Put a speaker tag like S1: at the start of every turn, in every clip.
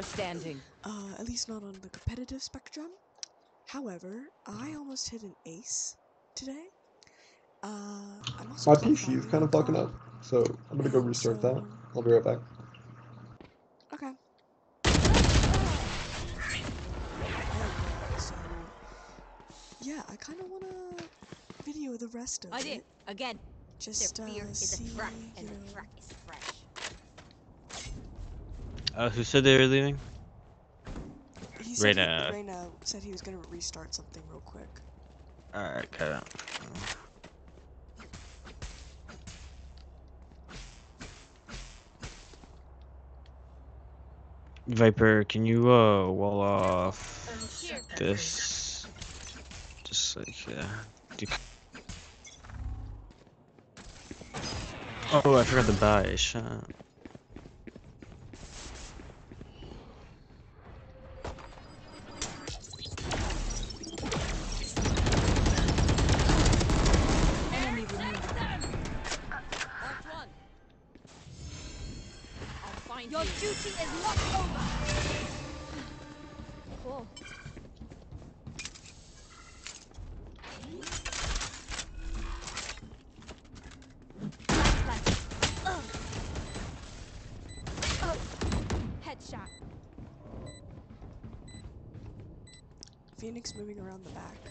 S1: player standing.
S2: Uh, at least not on the competitive spectrum. However, I almost hit an ace today. Uh, I'm also
S3: My PC is kind of fucking up, so I'm gonna go restart that. I'll be right back.
S2: Okay. So, yeah, I kind of want to video the rest of
S1: I
S2: it.
S1: did. Again.
S2: Just
S1: Their
S2: uh,
S1: is
S2: see,
S1: a threat,
S2: you
S1: and
S2: know,
S1: the threat is fresh.
S4: Uh, who said they were leaving?
S2: he said he-
S4: Reyna.
S2: Reyna said he was gonna restart something real quick.
S4: Alright, cut out. Viper, can you uh wall off this? Just like yeah. Oh, I forgot to buy. Shit.
S1: Enemy find Your duty is not over. Cool. Headshot.
S2: Phoenix moving around the back.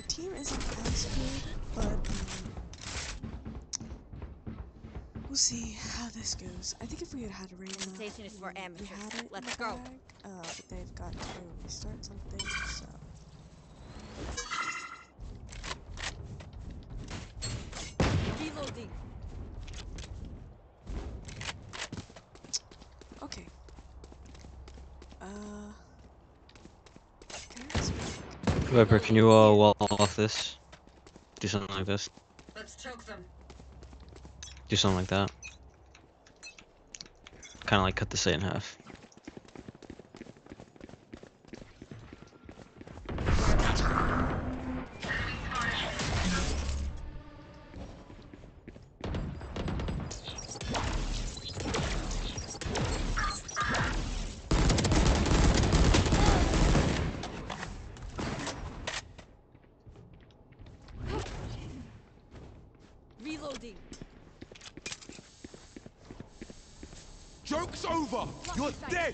S2: My team isn't as good, but um, we'll see how this goes. I think if we had had Reyna,
S1: Presentation is for amateurs. Let's
S2: the
S1: go.
S2: bag, uh, but they've got to restart something, so.
S1: Reloading.
S2: Okay. Uh. Can I ask you-
S4: Viper, can you uh wall off this? Do something like this.
S1: Let's choke them.
S4: Do something like that. Kind of like cut the site in half.
S5: Joke's over! You're dead!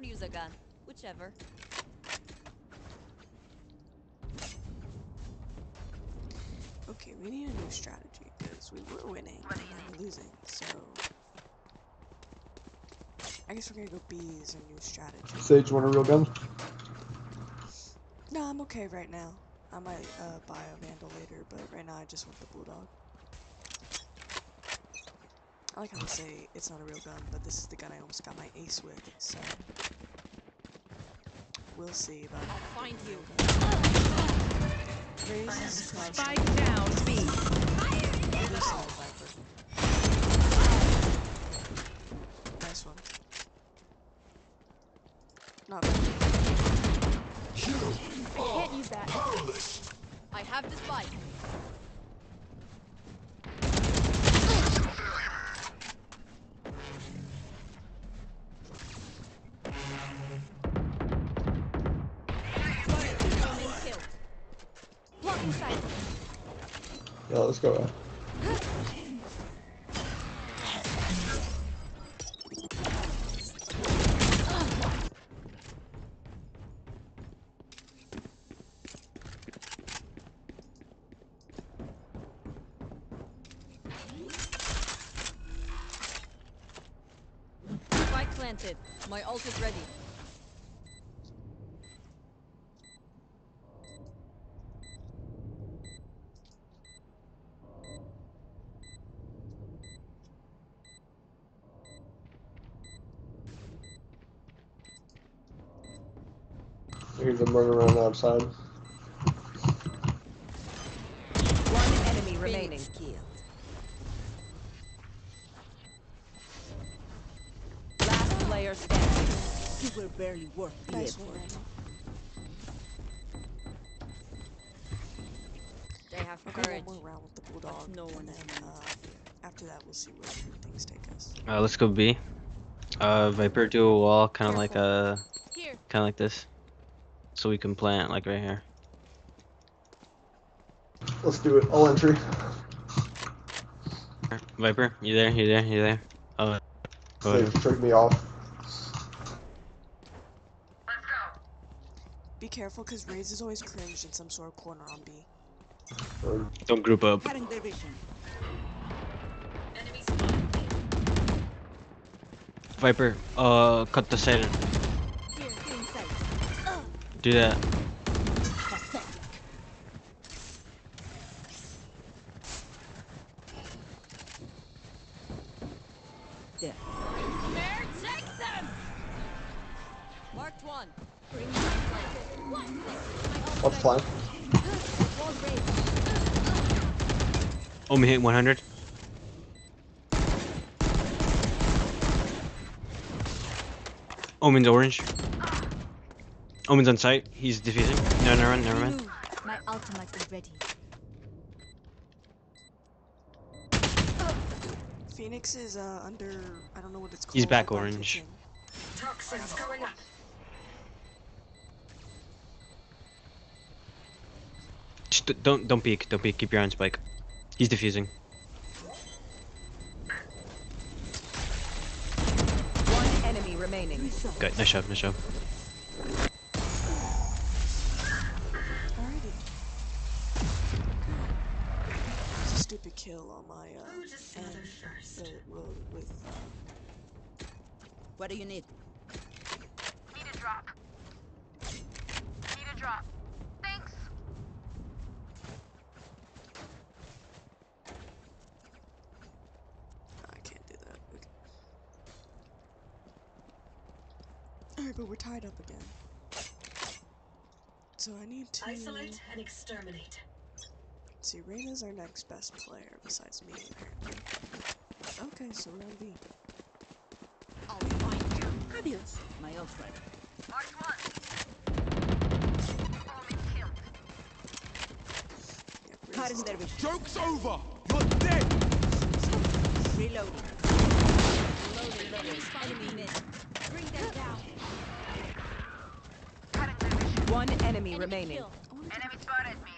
S1: Or use a gun, whichever.
S2: Okay, we need a new strategy because we were winning and now we're losing. So I guess we're gonna go B as a new strategy.
S3: Sage, you want a real gun?
S2: No, I'm okay right now. I might uh, buy a Vandal later, but right now I just want the Bulldog. I like how they say it's not a real gun, but this is the gun I almost got my ace with, so we'll see about
S1: I'll find you.
S2: Raze.
S1: Spike down, B.
S2: Other side, Viper. Nice one. Not bad.
S1: I can't use that. Powerless. I have the spike.
S3: let's go
S1: there. My ult is ready.
S3: Outside.
S5: One enemy remaining. Last player standing.
S1: You were barely worth the
S2: Nice
S1: effort. They have
S2: I'll
S1: courage.
S2: one more round with the bulldog.
S1: no one
S2: then uh, after that, we'll see where things take us.
S4: Uh, let's go B. Uh, Viper, do a wall, kind of like uh,
S1: Here.
S4: kind of like this, so we can plant like right here.
S3: Let's do it. All entry.
S4: Viper, you there? You there? You there? Oh, go
S3: They
S4: ahead.
S3: tricked me off.
S2: Be careful, because Raze is always cringed in some sort of corner on B.
S4: Don't group up.
S1: Cutting their.
S4: Viper, uh, cut the side.
S1: Bring them planted. What's this? My
S3: what's flank?
S1: Wall raised.
S4: Omi hit 100. Omen's orange. Omen's on site. He's defusing. No, never mind, never mind.
S1: My ultimate is ready.
S2: Phoenix is uh, under, I don't know what it's called.
S4: He's back orange.
S6: Toxins going up.
S4: Just don't don't peek. Don't peek. Keep your eye on Spike. He's defusing.
S5: One enemy remaining.
S4: Good. Nice job. Nice job.
S2: Alrighty. It's a stupid kill on my uh,
S6: Who to smother
S2: end
S6: first?
S2: the road with uh,
S1: What do you need?
S6: Need a drop. Need a drop. Thanks.
S2: I can't do that. Okay. Alright, but we're tied up again. So I need to
S6: Isolate and exterminate.
S2: See. Reyna's our next best player besides me, apparently. Okay, so we're on B.
S1: I'll find you. Adios. My ult ready.
S6: Mark one. Omen killed.
S2: Yeah, Reyna's
S1: Cutting their vision.
S7: Joke's over! You're dead!
S1: Reloading. Loading, loading. Enemy mid. Bring them down.
S6: Cutting their vision.
S5: One enemy
S1: Enemy
S5: remaining.
S1: kill.
S2: I wanna
S6: Enemy spotted me.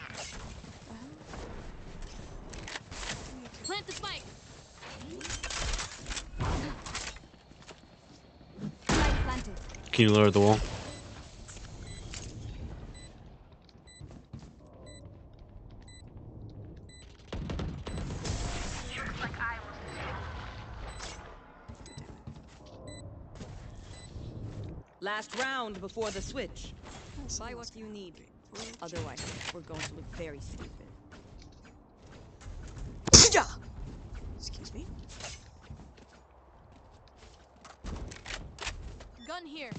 S1: Plant the spike. Spike.
S4: Can you lower the wall?
S6: Looks like I was
S5: Last round before the switch.
S1: Buy what you need. Otherwise, we're going to look very stupid.
S2: Yeah. Excuse me.
S1: Gun here.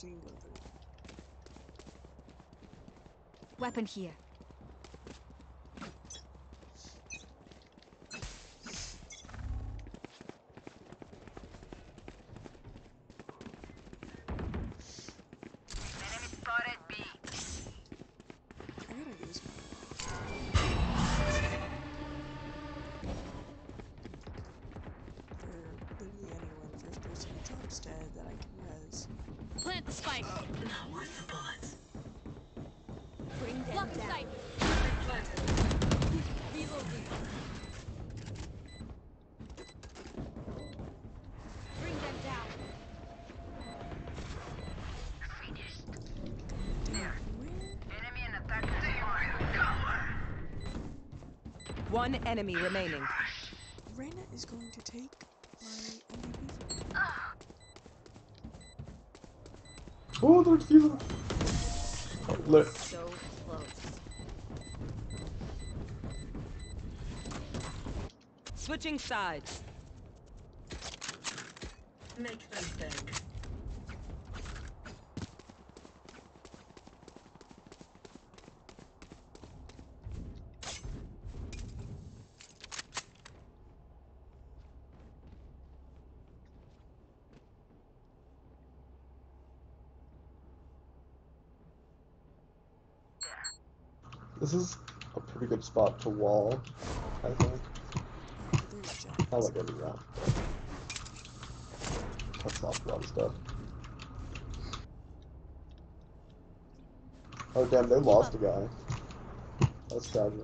S2: Through.
S1: Weapon here.
S5: One enemy remaining.
S2: Reyna is going to take my MVP from.
S3: Oh, they're defusing. Oh, lit.
S1: So close.
S5: Switching sides.
S6: Make them beg.
S3: This is a pretty good spot to wall, I think. I like every round. Cuts off a lot of stuff. Oh damn, they lost a guy. That's tragic.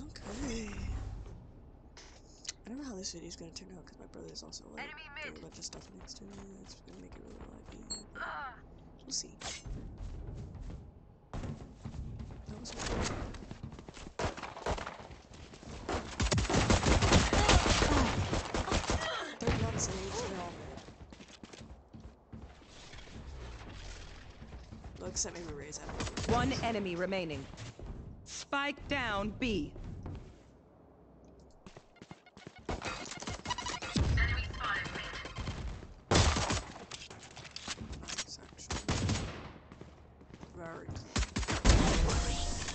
S2: Okay. I don't know how this video is gonna turn out because my brother's also like doing a bunch of stuff next to me. It's gonna make it really laggy. but We'll see. Except maybe Ray's out.
S5: One enemy remaining. Spike down B.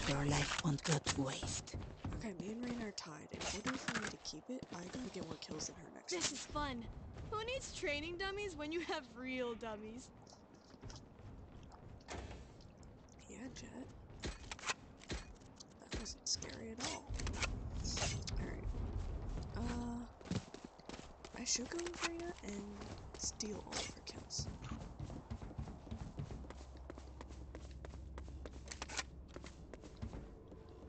S8: Your life won't go to waste.
S2: Okay, me and Rain are tied. In order for me to keep it, I gotta get more kills than her next
S9: This
S2: time.
S9: is fun. Who needs training dummies when you have real dummies?
S2: Yeah, Jett. That wasn't scary at all. Alright. Uh. I should go with Reyna and steal all of her kills.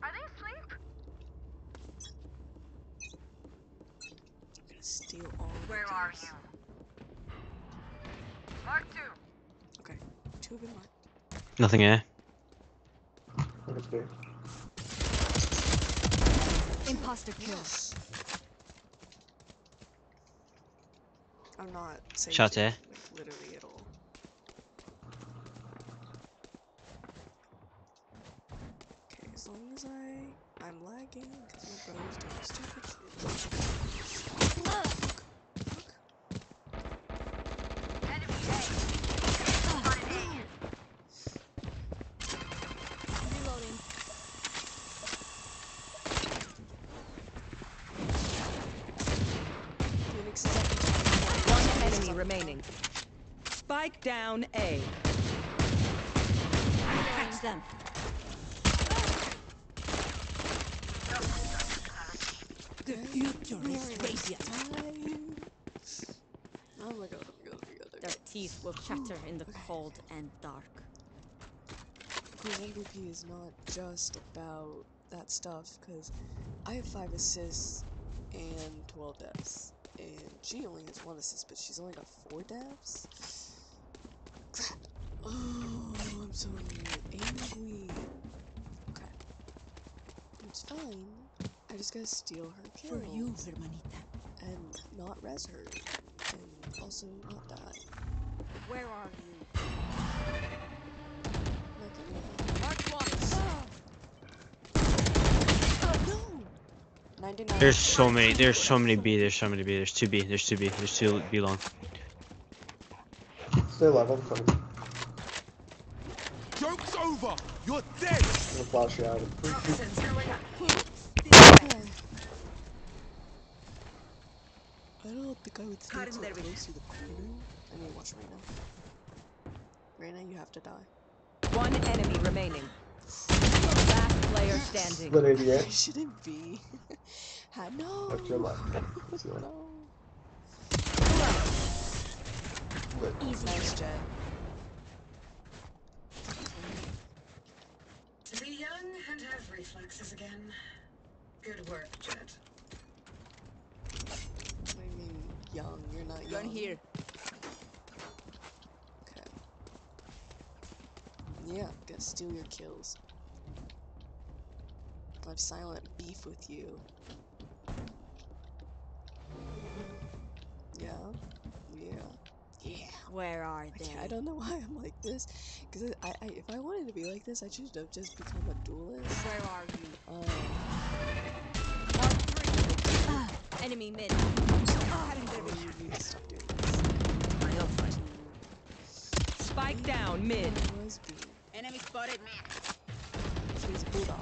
S6: Are they asleep?
S2: I'm gonna steal all of her
S6: Where are you? Mark two.
S2: Okay, two have been marked.
S4: Nothing here.
S3: Look at me.
S1: Imposter kill.
S2: Yes! I'm not saying
S4: Shots here.
S2: like, literally at all. Okay, as long as I I'm lagging because my brother's doing stupid shit. Look, look.
S6: Enemy A. Spotted A.
S9: Reloading.
S2: Phoenix is up.
S5: One enemy remaining. Spike down A.
S1: Catch them.
S8: Future is radiant.
S2: Oh my god, oh my god, oh my god.
S1: Their teeth will chatter in the cold and dark.
S2: Because MVP is not just about that stuff, because I have 5 assists and 12 deaths. And she only has 1 assist, but she's only got 4 deaths. Crap. Oh, I'm so angry. Okay. It's fine. I just gotta steal her
S8: For
S2: kills.
S8: you, Hermanita.
S2: And not res her. And also not die.
S1: Where are you? Mark one.
S2: Oh no! 99.
S4: There's so many. There's so many B. There's so many B. There's two B. There's two B. There's two B long.
S3: Stay alive, I'm coming.
S7: Joke's over. You're dead.
S3: gonna flash you out.
S6: Toxins going up.
S2: I don't think I would stay
S5: Cutting
S2: so
S5: their
S2: close to the corner. I need to watch Reyna. Reyna, you have to die.
S5: One enemy remaining. Last player standing.
S3: Split 88.
S2: I shouldn't be. Ha- no.
S3: That's your life. See you later.
S2: No.
S3: Lit.
S1: Easy.
S2: Nice, Jett.
S6: To be young and have reflexes again. Good work, Jett.
S2: I mean, young. You're not young.
S1: Gun here.
S2: Okay. Yeah, gonna steal your kills. I have silent beef with you. Yeah. Yeah. Yeah.
S1: Where are they?
S2: I don't know why I'm like this. Because I, I, if I wanted to be like this, I should have just become a duelist.
S1: Where are you? Ah, enemy mid.
S2: You need to stop doing this.
S5: My ult ready. Spike down mid.
S2: It was B.
S8: Enemy spotted.
S2: She's bulldog.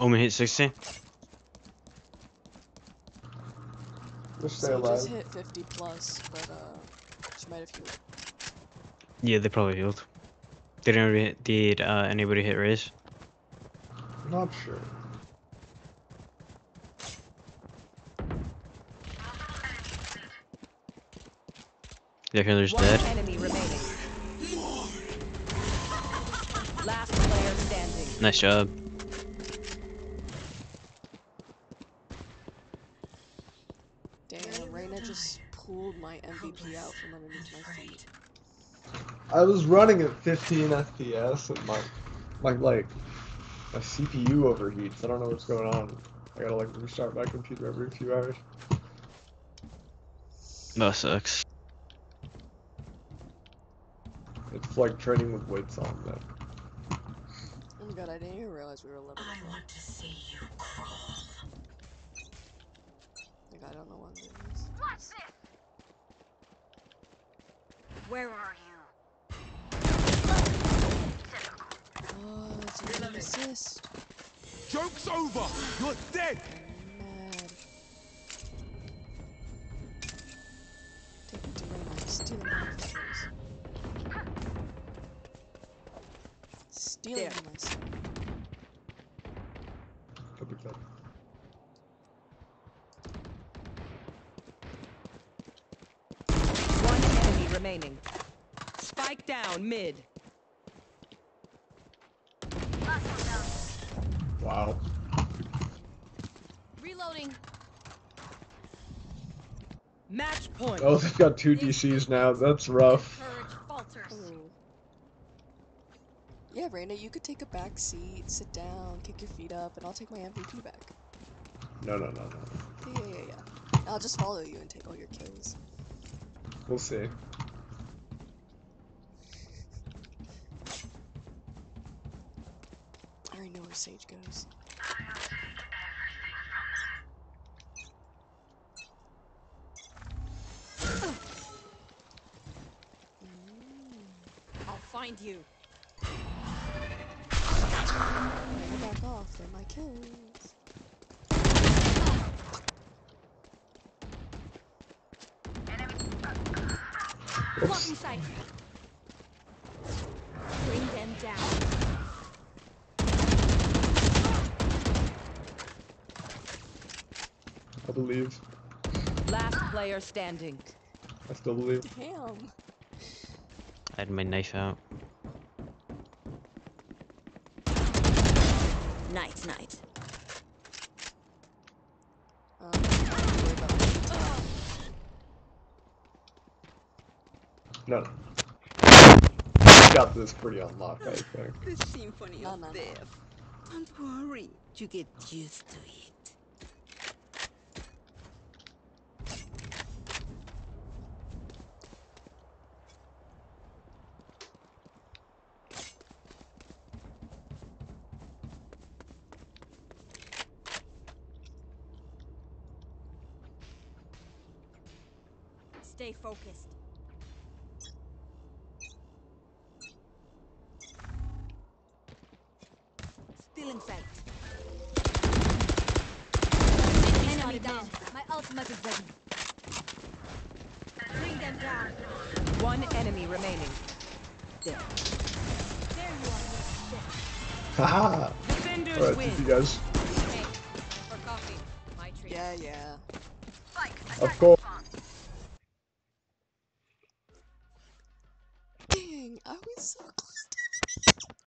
S4: Omen hit 60.
S3: Just stay
S2: So
S3: alive.
S2: just hit 50 plus, but uh, she might have healed.
S4: Yeah, they probably healed. Did anybody, did uh, anybody hit Raze?
S3: Not sure.
S4: Yeah, killer's
S5: One
S4: dead.
S5: enemy remaining. Last player standing.
S4: Nice job.
S2: Damn, Reyna just pulled my MVP out from underneath my feet.
S3: I was running at 15 FPS and my, my like, my CPU overheats. I don't know what's going on. I gotta like restart my computer every few hours.
S4: That sucks.
S3: It's like training with weights on that.
S2: Oh my god, I didn't even realize we were 11.
S6: I want to see you crawl.
S2: Like, I don't know what it is.
S1: Where are you?
S2: Oh, it's a good assist.
S7: Joke's over! You're dead!
S3: Wow.
S1: Reloading.
S5: Match point.
S3: Oh, they've got two DCs now. That's rough.
S1: Courage falters.
S2: Oh. Yeah, Reyna, you could take a back seat, sit down, kick your feet up, and I'll take my MVP back.
S3: No, no, no, no.
S2: Yeah, yeah, yeah, yeah. I'll just follow you and take all your kills.
S3: We'll see.
S2: Sage goes.
S1: I'll find you.
S2: Back off. They're my kills.
S1: Blocking sight. Bring them down.
S3: I believe.
S5: Last player standing.
S3: I still believe.
S2: Damn.
S4: I had my knife out.
S1: Night, night.
S2: Um, I don't worry about my attack.
S3: No, no. I got this pretty unlocked, I think.
S8: The symphony
S2: No,
S8: of
S2: no, no.
S8: death. Don't worry, you get used to it.
S1: Stay focused.
S8: Still in sight.
S1: Enemy down. My ultimate is ready. Bring them down.
S5: One enemy remaining.
S1: There you are.
S3: Haha!
S5: Defenders
S3: Alright,
S5: win.
S3: thank you guys.